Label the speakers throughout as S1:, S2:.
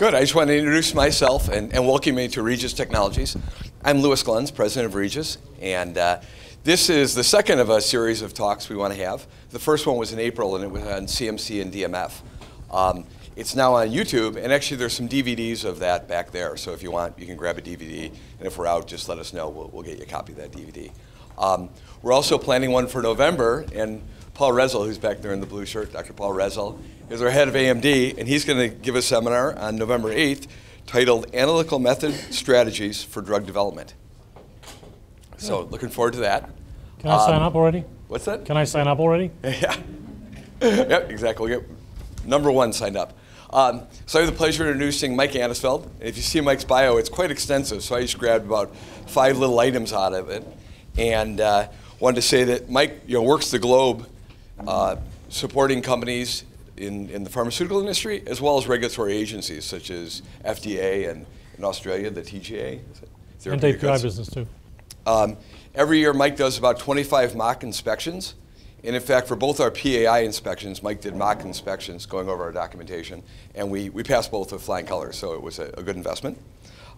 S1: Good. I just want to introduce myself and, and welcome you to Regis Technologies. I'm Louis Glunz, president of Regis, and uh, this is the second of a series of talks we want to have. The first one was in April, and it was on CMC and DMF. Um, it's now on YouTube, and actually there's some DVDs of that back there. So if you want, you can grab a DVD, and if we're out, just let us know. We'll, we'll get you a copy of that DVD. Um, we're also planning one for November, and Paul Rezel, who's back there in the blue shirt, Dr. Paul Rezel, is our head of AMD, and he's going to give a seminar on November 8th titled Analytical Method Strategies for Drug Development. So looking forward to that.
S2: Can I um, sign up already?
S1: What's that?
S2: Can I sign up already?
S1: yeah. yep, exactly. We'll number one signed up. Um, so I have the pleasure of introducing Mike Anisfeld. If you see Mike's bio, it's quite extensive, so I just grabbed about five little items out of it. And uh, wanted to say that Mike you know, works the globe uh, supporting companies in, in the pharmaceutical industry as well as regulatory agencies such as FDA and in Australia, the TGA.
S2: And API business too. Um,
S1: every year, Mike does about 25 mock inspections. And in fact, for both our PAI inspections, Mike did mock inspections going over our documentation, and we, we passed both with flying colors, so it was a, a good investment.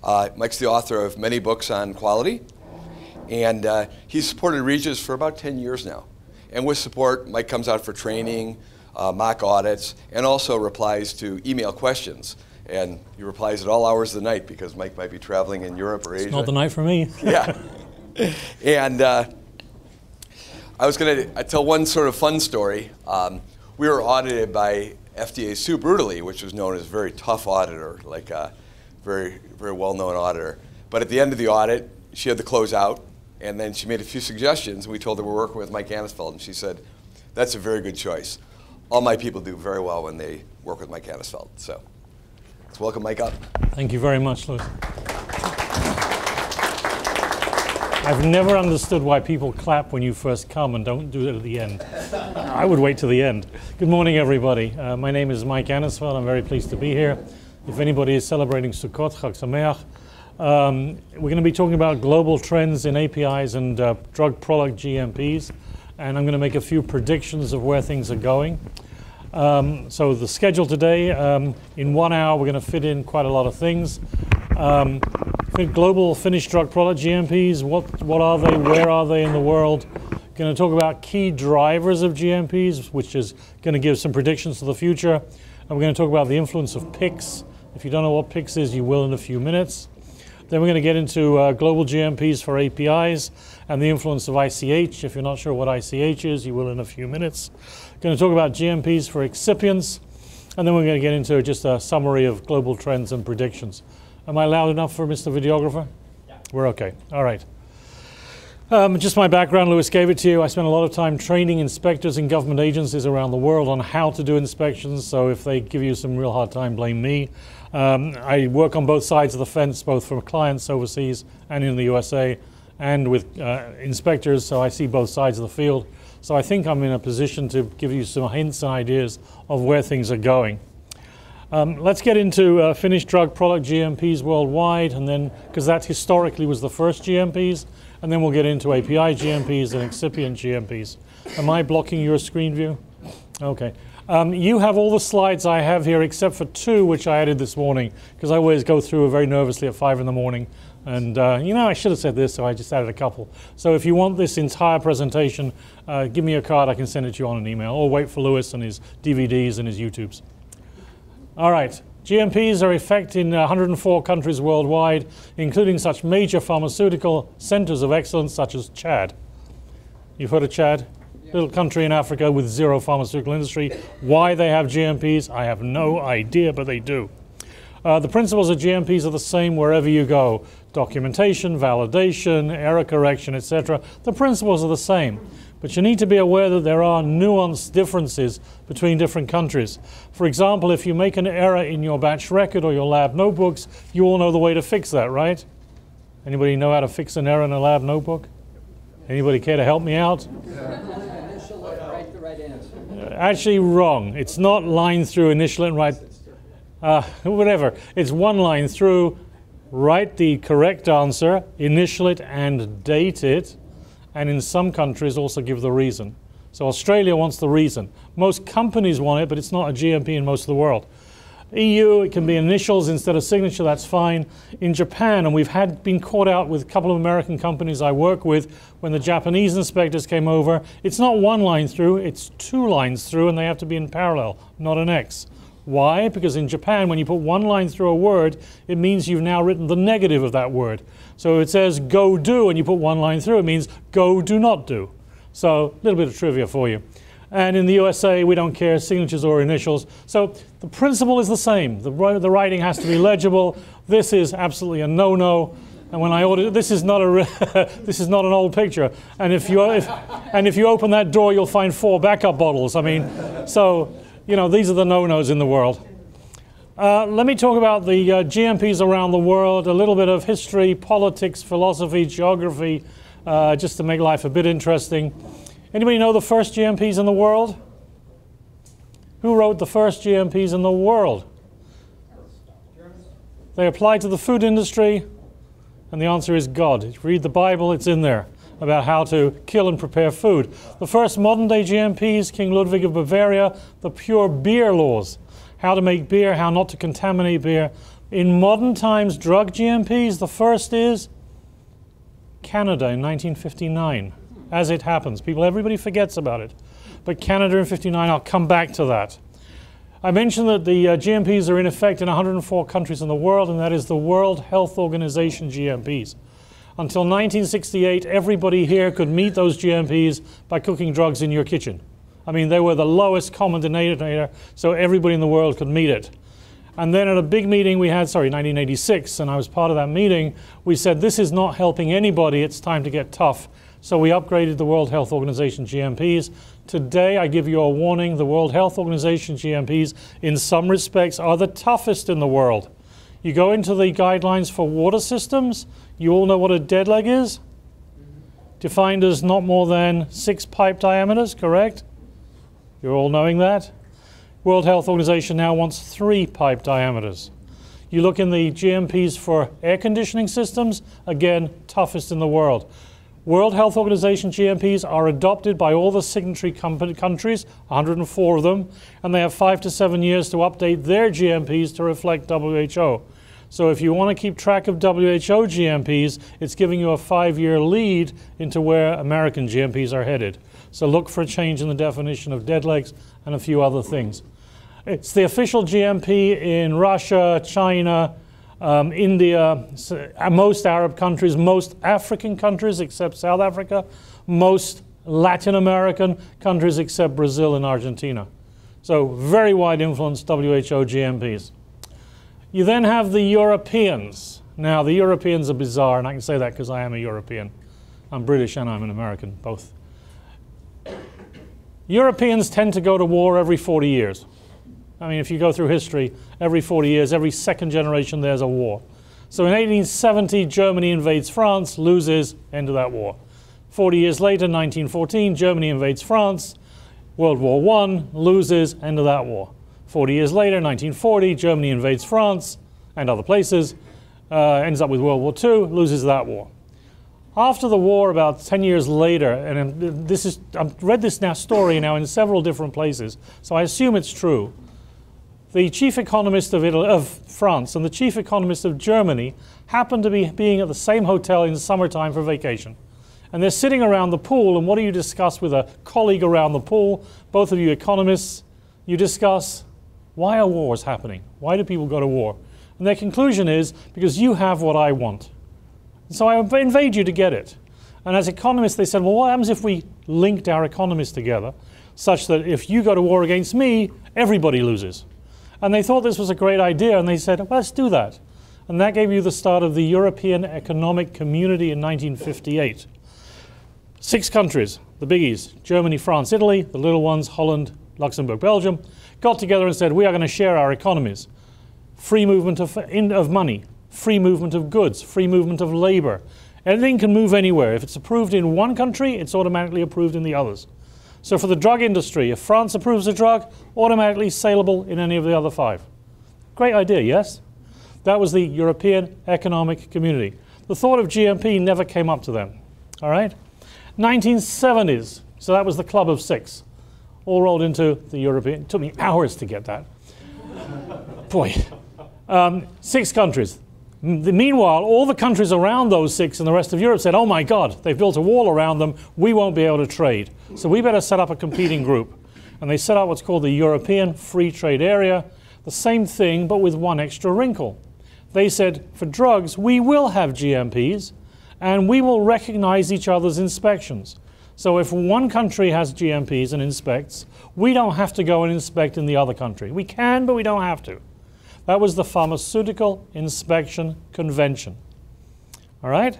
S1: Uh, Mike's the author of many books on quality, and uh, he's supported Regis for about 10 years now. And with support, Mike comes out for training, uh, mock audits, and also replies to email questions. And he replies at all hours of the night because Mike might be traveling in Europe or Asia.
S2: It's not the night for me.
S1: yeah. And uh, I was going to tell one sort of fun story. Um, we were audited by FDA Sue Brutally, which was known as a very tough auditor, like a very, very well-known auditor. But at the end of the audit, she had to close out, and then she made a few suggestions. And we told her we're working with Mike Anisfeld, and she said, "That's a very good choice. All my people do very well when they work with Mike Anisfeld." So, let's welcome Mike up.
S2: Thank you very much, Louis. I've never understood why people clap when you first come and don't do it at the end. I would wait till the end. Good morning, everybody. Uh, my name is Mike Anisfeld. I'm very pleased to be here. If anybody is celebrating Sukkot, Chag Sameach, um, we're going to be talking about global trends in APIs and uh, drug product GMPs, and I'm going to make a few predictions of where things are going. Um, so the schedule today, um, in one hour, we're going to fit in quite a lot of things. Um, global finished drug product GMPs, what, what are they, where are they in the world? Going to talk about key drivers of GMPs, which is going to give some predictions for the future. And we're going to talk about the influence of PICS. If you don't know what PICS is, you will in a few minutes. Then we're going to get into uh, global GMPs for APIs and the influence of ICH. If you're not sure what ICH is, you will in a few minutes. Going to talk about GMPs for excipients, and then we're going to get into just a summary of global trends and predictions. Am I loud enough for Mr. Videographer? Yeah. We're okay. All right. Um, just my background, Louis gave it to you. I spent a lot of time training inspectors in government agencies around the world on how to do inspections, so if they give you some real hard time, blame me. Um, I work on both sides of the fence, both for clients overseas and in the USA, and with uh, inspectors, so I see both sides of the field. So I think I'm in a position to give you some hints and ideas of where things are going. Um, let's get into uh, finished drug product GMPs worldwide, and then, because that historically was the first GMPs, and then we'll get into API GMPs and excipient GMPs. Am I blocking your screen view? Okay. Um, you have all the slides I have here except for two, which I added this morning, because I always go through very nervously at 5 in the morning. And, uh, you know, I should have said this, so I just added a couple. So if you want this entire presentation, uh, give me a card, I can send it to you on an email, or wait for Louis and his DVDs and his YouTubes. All right, GMPs are effective in 104 countries worldwide, including such major pharmaceutical centers of excellence such as Chad. You've heard of Chad? Little country in Africa with zero pharmaceutical industry. Why they have GMPs, I have no idea, but they do. Uh, the principles of GMPs are the same wherever you go. Documentation, validation, error correction, etc. The principles are the same. But you need to be aware that there are nuanced differences between different countries. For example, if you make an error in your batch record or your lab notebooks, you all know the way to fix that, right? Anybody know how to fix an error in a lab notebook? Anybody care to help me out? Actually wrong. It's not line through, initial and write, uh, whatever. It's one line through, write the correct answer, initial it and date it, and in some countries also give the reason. So Australia wants the reason. Most companies want it, but it's not a GMP in most of the world. EU, it can be initials instead of signature, that's fine. In Japan, and we've had been caught out with a couple of American companies I work with when the Japanese inspectors came over, it's not one line through, it's two lines through, and they have to be in parallel, not an X. Why? Because in Japan, when you put one line through a word, it means you've now written the negative of that word. So it says go do, and you put one line through, it means go do not do. So a little bit of trivia for you. And in the USA, we don't care signatures or initials. So the principle is the same. The, the writing has to be legible. This is absolutely a no-no. And when I ordered, this is not a, this is not an old picture. And if you, if, and if you open that door, you'll find four backup bottles. I mean, so you know these are the no-nos in the world. Uh, let me talk about the uh, GMPs around the world. A little bit of history, politics, philosophy, geography, uh, just to make life a bit interesting. Anybody know the first GMPs in the world? Who wrote the first GMPs in the world? They apply to the food industry, and the answer is God. If you read the Bible, it's in there about how to kill and prepare food. The first modern day GMPs, King Ludwig of Bavaria, the pure beer laws, how to make beer, how not to contaminate beer. In modern times, drug GMPs, the first is Canada in 1959 as it happens. People, everybody forgets about it. But Canada in 59, I'll come back to that. I mentioned that the uh, GMPs are in effect in 104 countries in the world, and that is the World Health Organization GMPs. Until 1968, everybody here could meet those GMPs by cooking drugs in your kitchen. I mean, they were the lowest common denominator, so everybody in the world could meet it. And then at a big meeting we had, sorry, 1986, and I was part of that meeting, we said, this is not helping anybody, it's time to get tough. So we upgraded the World Health Organization GMPs. Today, I give you a warning the World Health Organization GMPs, in some respects, are the toughest in the world. You go into the guidelines for water systems, you all know what a dead leg is? Defined as not more than six pipe diameters, correct? You're all knowing that? World Health Organization now wants three pipe diameters. You look in the GMPs for air conditioning systems, again, toughest in the world. World Health Organization GMPs are adopted by all the signatory countries, 104 of them, and they have five to seven years to update their GMPs to reflect WHO. So if you want to keep track of WHO GMPs, it's giving you a five-year lead into where American GMPs are headed. So look for a change in the definition of dead legs and a few other things. It's the official GMP in Russia, China, um, India, uh, most Arab countries, most African countries except South Africa, most Latin American countries except Brazil and Argentina. So very wide influence WHO GMPs. You then have the Europeans. Now the Europeans are bizarre, and I can say that because I am a European. I'm British and I'm an American, both. Europeans tend to go to war every 40 years. I mean, if you go through history, every 40 years, every second generation, there's a war. So in 1870, Germany invades France, loses, end of that war. 40 years later, 1914, Germany invades France, World War I, loses, end of that war. 40 years later, 1940, Germany invades France and other places, uh, ends up with World War II, loses that war. After the war, about 10 years later, and this is, I've read this now story now in several different places, so I assume it's true the chief economist of, Italy, of France and the chief economist of Germany happened to be being at the same hotel in the summertime for vacation. And they're sitting around the pool, and what do you discuss with a colleague around the pool? Both of you economists, you discuss why are wars happening? Why do people go to war? And their conclusion is because you have what I want. So I invade you to get it. And as economists, they said, well, what happens if we linked our economies together such that if you go to war against me, everybody loses? And they thought this was a great idea, and they said, let's do that. And that gave you the start of the European Economic Community in 1958. Six countries, the biggies Germany, France, Italy, the little ones, Holland, Luxembourg, Belgium, got together and said, we are going to share our economies. Free movement of, in, of money, free movement of goods, free movement of labor. Anything can move anywhere. If it's approved in one country, it's automatically approved in the others. So for the drug industry, if France approves a drug, automatically saleable in any of the other five. Great idea, yes? That was the European Economic Community. The thought of GMP never came up to them. All right? 1970s, so that was the club of six, all rolled into the European. It took me hours to get that. boy, um, six countries. Meanwhile, all the countries around those six and the rest of Europe said, oh my God, they've built a wall around them, we won't be able to trade. So we better set up a competing group. And they set up what's called the European Free Trade Area, the same thing but with one extra wrinkle. They said, for drugs, we will have GMPs and we will recognize each other's inspections. So if one country has GMPs and inspects, we don't have to go and inspect in the other country. We can, but we don't have to. That was the Pharmaceutical Inspection Convention. All right?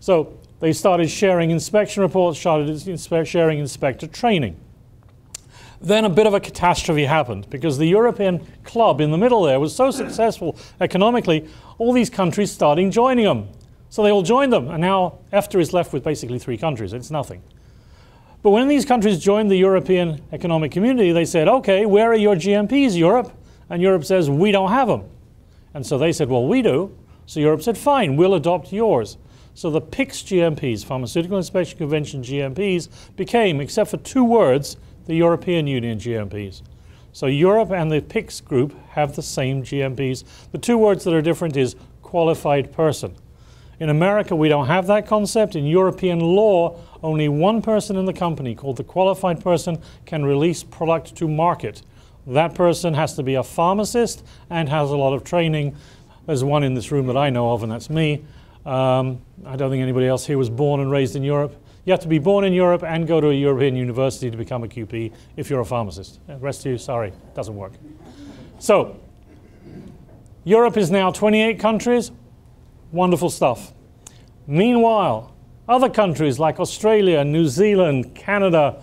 S2: So they started sharing inspection reports, started sharing inspector training. Then a bit of a catastrophe happened because the European club in the middle there was so successful economically, all these countries started joining them. So they all joined them, and now EFTA is left with basically three countries. It's nothing. But when these countries joined the European Economic Community, they said, okay, where are your GMPs, Europe? And Europe says, we don't have them. And so they said, well, we do. So Europe said, fine, we'll adopt yours. So the PICS GMPs, Pharmaceutical Inspection Convention GMPs, became, except for two words, the European Union GMPs. So Europe and the PICS group have the same GMPs. The two words that are different is qualified person. In America, we don't have that concept. In European law, only one person in the company, called the qualified person, can release product to market. That person has to be a pharmacist and has a lot of training. There's one in this room that I know of, and that's me. Um, I don't think anybody else here was born and raised in Europe. You have to be born in Europe and go to a European university to become a QP if you're a pharmacist. The rest of you, sorry, doesn't work. So, Europe is now 28 countries. Wonderful stuff. Meanwhile, other countries like Australia, New Zealand, Canada,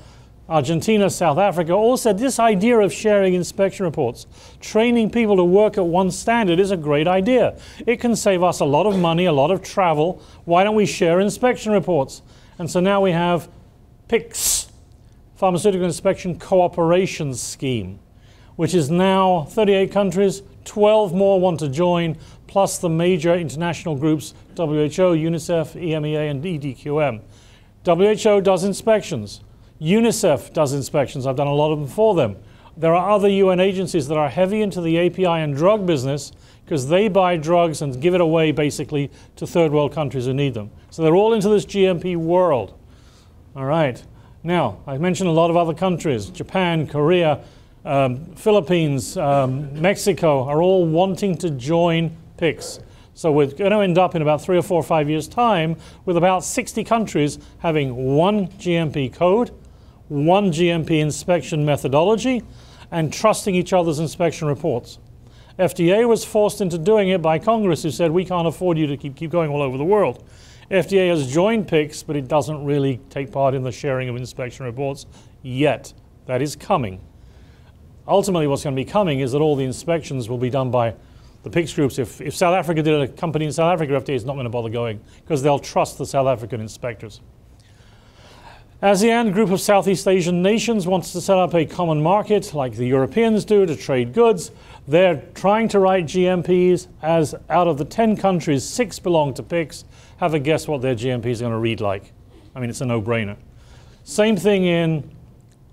S2: Argentina, South Africa all said this idea of sharing inspection reports, training people to work at one standard is a great idea. It can save us a lot of money, a lot of travel. Why don't we share inspection reports? And so now we have PICS, Pharmaceutical Inspection Cooperation Scheme, which is now 38 countries, 12 more want to join, plus the major international groups WHO, UNICEF, EMEA, and EDQM. WHO does inspections. UNICEF does inspections. I've done a lot of them for them. There are other UN agencies that are heavy into the API and drug business because they buy drugs and give it away basically to third world countries who need them. So they're all into this GMP world. All right. Now, I mentioned a lot of other countries Japan, Korea, um, Philippines, um, Mexico are all wanting to join PICS. So we're going to end up in about three or four or five years' time with about 60 countries having one GMP code, one GMP inspection methodology, and trusting each other's inspection reports. FDA was forced into doing it by Congress, who said, we can't afford you to keep, keep going all over the world. FDA has joined PICS, but it doesn't really take part in the sharing of inspection reports yet. That is coming. Ultimately, what's going to be coming is that all the inspections will be done by the PICS groups. If, if South Africa did a company in South Africa, FDA is not going to bother going because they'll trust the South African inspectors. ASEAN, group of Southeast Asian nations, wants to set up a common market like the Europeans do to trade goods. They're trying to write GMPs as out of the 10 countries, six belong to PICS. Have a guess what their GMP is going to read like. I mean, it's a no-brainer. Same thing in,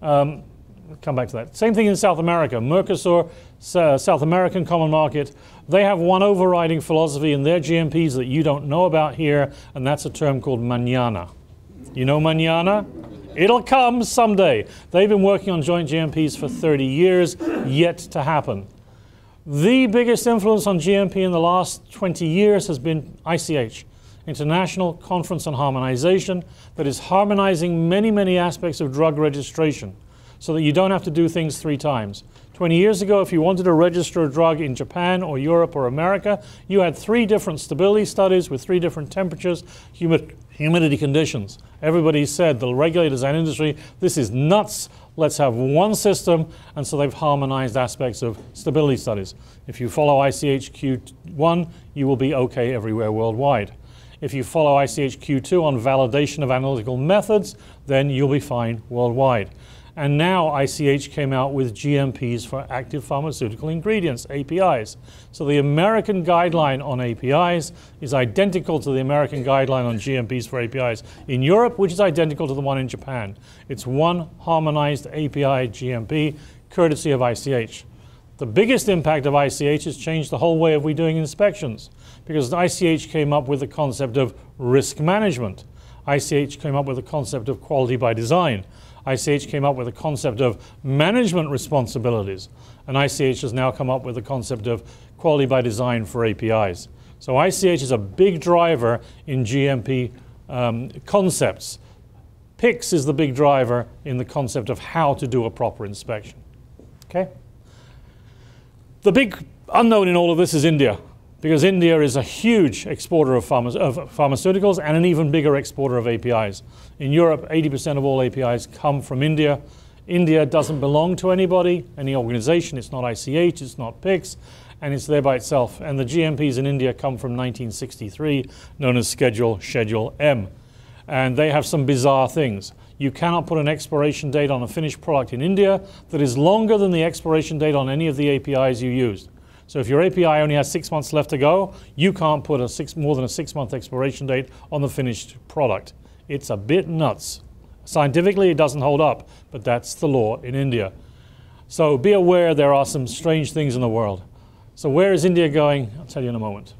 S2: um, come back to that. Same thing in South America. Mercosur, uh, South American Common Market, they have one overriding philosophy in their GMPs that you don't know about here, and that's a term called mañana. You know mañana? It'll come someday. They've been working on joint GMPs for 30 years, yet to happen. The biggest influence on GMP in the last 20 years has been ICH, International Conference on Harmonization, that is harmonizing many, many aspects of drug registration so that you don't have to do things three times. 20 years ago, if you wanted to register a drug in Japan or Europe or America, you had three different stability studies with three different temperatures, humid humidity conditions. Everybody said, the regulators and industry, this is nuts. Let's have one system. And so they've harmonized aspects of stability studies. If you follow ICHQ1, you will be okay everywhere worldwide. If you follow ICHQ2 on validation of analytical methods, then you'll be fine worldwide. And now ICH came out with GMPs for active pharmaceutical ingredients, APIs. So the American guideline on APIs is identical to the American guideline on GMPs for APIs in Europe, which is identical to the one in Japan. It's one harmonized API GMP, courtesy of ICH. The biggest impact of ICH has changed the whole way of we doing inspections because ICH came up with the concept of risk management. ICH came up with the concept of quality by design. ICH came up with the concept of management responsibilities. And ICH has now come up with the concept of quality by design for APIs. So ICH is a big driver in GMP um, concepts. PICS is the big driver in the concept of how to do a proper inspection. Okay? The big unknown in all of this is India because India is a huge exporter of, pharma of, pharmaceuticals and an even bigger exporter of APIs. In Europe, 80% of all APIs come from India. India doesn't belong to anybody, any organization. It's not ICH, it's not PICS, and it's there by itself. And the GMPs in India come from 1963, known as Schedule Schedule M. And they have some bizarre things. You cannot put an expiration date on a finished product in India that is longer than the expiration date on any of the APIs you used. So if your API only has six months left to go, you can't put a six, more than a six month expiration date on the finished product. It's a bit nuts. Scientifically, it doesn't hold up, but that's the law in India. So be aware there are some strange things in the world. So where is India going? I'll tell you in a moment.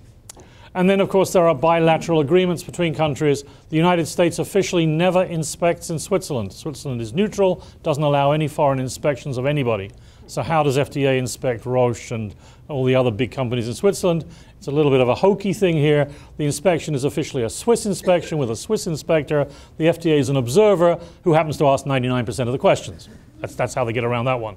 S2: And then, of course, there are bilateral agreements between countries. The United States officially never inspects in Switzerland. Switzerland is neutral, doesn't allow any foreign inspections of anybody. So how does FDA inspect Roche and all the other big companies in Switzerland? It's a little bit of a hokey thing here. The inspection is officially a Swiss inspection with a Swiss inspector. The FDA is an observer who happens to ask 99% of the questions. That's, that's how they get around that one.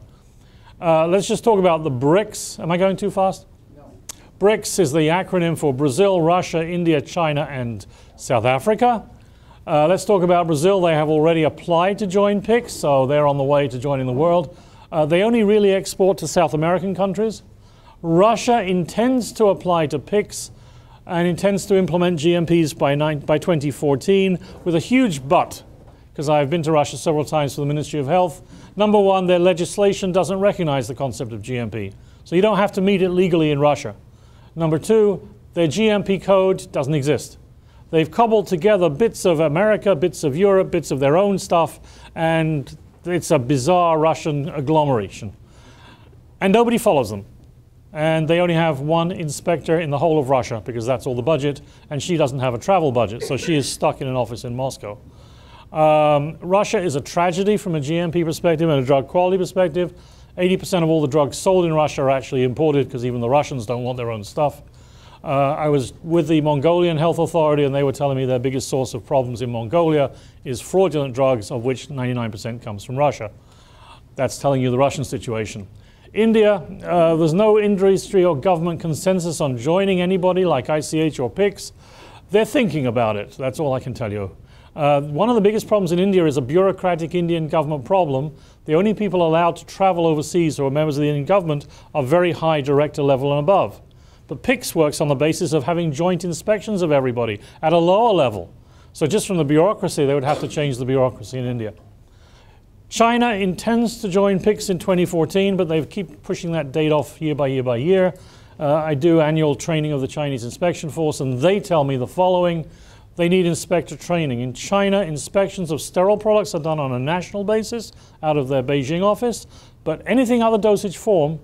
S2: Uh, let's just talk about the BRICS. Am I going too fast? No. BRICS is the acronym for Brazil, Russia, India, China, and South Africa. Uh, let's talk about Brazil. They have already applied to join PICS, so they're on the way to joining the world. Uh, they only really export to South American countries. Russia intends to apply to PICS and intends to implement GMPs by, nine, by 2014 with a huge but, because I've been to Russia several times for the Ministry of Health. Number one, their legislation doesn't recognize the concept of GMP, so you don't have to meet it legally in Russia. Number two, their GMP code doesn't exist. They've cobbled together bits of America, bits of Europe, bits of their own stuff, and it's a bizarre Russian agglomeration. And nobody follows them. And they only have one inspector in the whole of Russia because that's all the budget, and she doesn't have a travel budget, so she is stuck in an office in Moscow. Um, Russia is a tragedy from a GMP perspective and a drug quality perspective. 80% of all the drugs sold in Russia are actually imported because even the Russians don't want their own stuff. Uh, I was with the Mongolian Health Authority, and they were telling me their biggest source of problems in Mongolia is fraudulent drugs, of which 99% comes from Russia. That's telling you the Russian situation. India, uh, there's no industry or government consensus on joining anybody like ICH or PICS. They're thinking about it. That's all I can tell you. Uh, one of the biggest problems in India is a bureaucratic Indian government problem. The only people allowed to travel overseas who are members of the Indian government are very high director level and above. But PICS works on the basis of having joint inspections of everybody at a lower level. So just from the bureaucracy, they would have to change the bureaucracy in India. China intends to join PICS in 2014, but they keep pushing that date off year by year by year. Uh, I do annual training of the Chinese inspection force, and they tell me the following. They need inspector training. In China, inspections of sterile products are done on a national basis out of their Beijing office, but anything other dosage form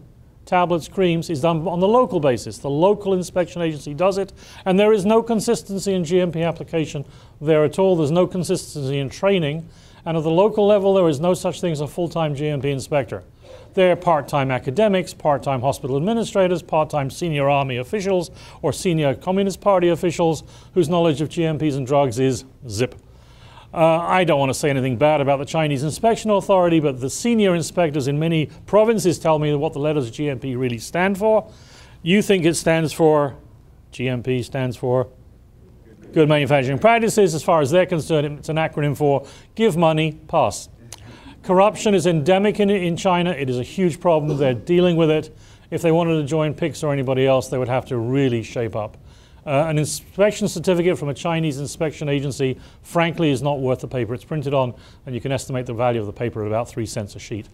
S2: tablets, creams is done on the local basis. The local inspection agency does it, and there is no consistency in GMP application there at all. There's no consistency in training, and at the local level, there is no such thing as a full-time GMP inspector. They're part-time academics, part-time hospital administrators, part-time senior army officials, or senior Communist Party officials whose knowledge of GMPs and drugs is zip. Uh, I don't want to say anything bad about the Chinese Inspection Authority, but the senior inspectors in many provinces tell me what the letters GMP really stand for. You think it stands for, GMP stands for Good Manufacturing Practices. As far as they're concerned, it's an acronym for Give Money, Pass. Corruption is endemic in, in China. It is a huge problem. They're dealing with it. If they wanted to join PICS or anybody else, they would have to really shape up. Uh, an inspection certificate from a Chinese inspection agency, frankly, is not worth the paper it's printed on, and you can estimate the value of the paper at about three cents a sheet.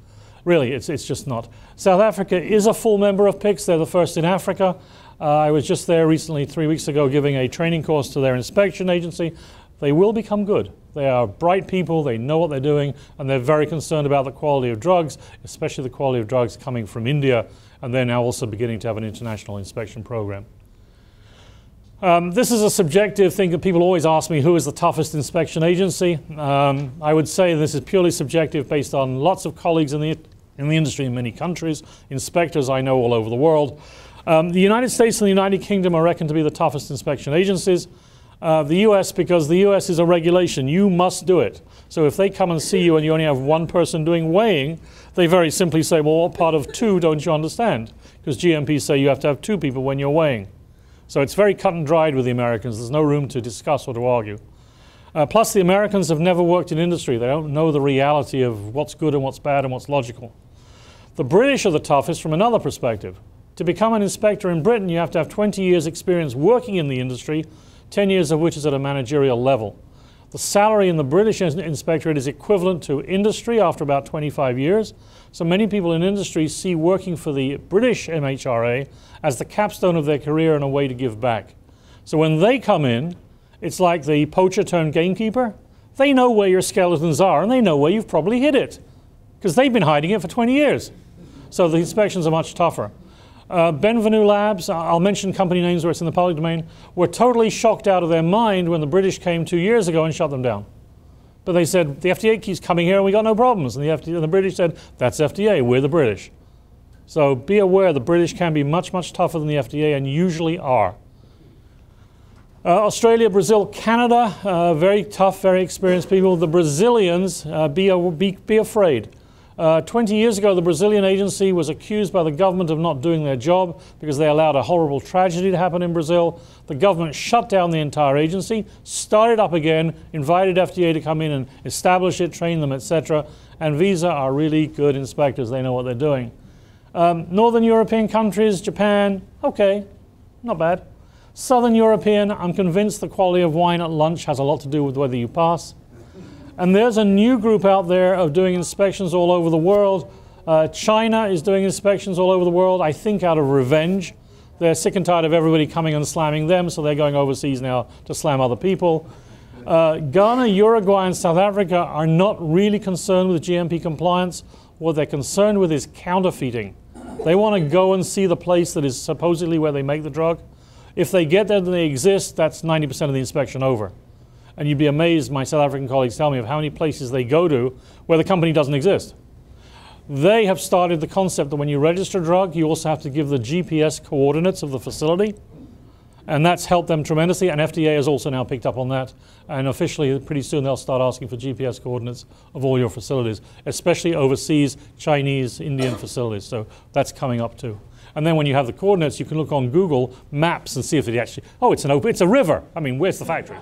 S2: Really, it's, it's just not. South Africa is a full member of PICS. They're the first in Africa. Uh, I was just there recently, three weeks ago, giving a training course to their inspection agency. They will become good. They are bright people, they know what they're doing, and they're very concerned about the quality of drugs, especially the quality of drugs coming from India, and they're now also beginning to have an international inspection program. Um, this is a subjective thing that people always ask me who is the toughest inspection agency. Um, I would say this is purely subjective based on lots of colleagues in the, in the industry in many countries, inspectors I know all over the world. Um, the United States and the United Kingdom are reckoned to be the toughest inspection agencies. Uh, the US, because the US is a regulation, you must do it. So if they come and see you and you only have one person doing weighing, they very simply say, well, what part of two don't you understand? Because GMP say you have to have two people when you're weighing. So it's very cut and dried with the Americans. There's no room to discuss or to argue. Uh, plus, the Americans have never worked in industry. They don't know the reality of what's good and what's bad and what's logical. The British are the toughest from another perspective. To become an inspector in Britain, you have to have 20 years' experience working in the industry, 10 years of which is at a managerial level. The salary in the British inspectorate is equivalent to industry after about 25 years. So many people in industry see working for the British MHRA as the capstone of their career and a way to give back. So when they come in, it's like the poacher turned gamekeeper. They know where your skeletons are and they know where you've probably hid it because they've been hiding it for 20 years. So the inspections are much tougher. Uh, Ben Venue Labs, I'll mention company names where it's in the public domain, were totally shocked out of their mind when the British came two years ago and shut them down. But they said, the FDA keeps coming here and we got no problems. And the, FDA, and the British said, that's FDA, we're the British. So be aware the British can be much, much tougher than the FDA and usually are. Uh, Australia, Brazil, Canada, uh, very tough, very experienced people. The Brazilians, uh, be, be, be afraid. Uh, 20 years ago, the Brazilian agency was accused by the government of not doing their job because they allowed a horrible tragedy to happen in Brazil. The government shut down the entire agency, started up again, invited FDA to come in and establish it, train them, etc. ANVISA are really good inspectors, they know what they're doing. Um, Northern European countries, Japan, okay, not bad. Southern European, I'm convinced the quality of wine at lunch has a lot to do with whether you pass. And there's a new group out there of doing inspections all over the world. Uh, China is doing inspections all over the world, I think out of revenge. They're sick and tired of everybody coming and slamming them, so they're going overseas now to slam other people. Uh, Ghana, Uruguay, and South Africa are not really concerned with GMP compliance. What they're concerned with is counterfeiting. They want to go and see the place that is supposedly where they make the drug. If they get there and they exist, that's 90% of the inspection over. And you'd be amazed, my South African colleagues tell me, of how many places they go to where the company doesn't exist. They have started the concept that when you register a drug, you also have to give the GPS coordinates of the facility. And that's helped them tremendously. And FDA has also now picked up on that. And officially, pretty soon, they'll start asking for GPS coordinates of all your facilities, especially overseas Chinese, Indian facilities. So that's coming up too. And then when you have the coordinates, you can look on Google Maps and see if it actually, oh, it's, an open, it's a river. I mean, where's the factory?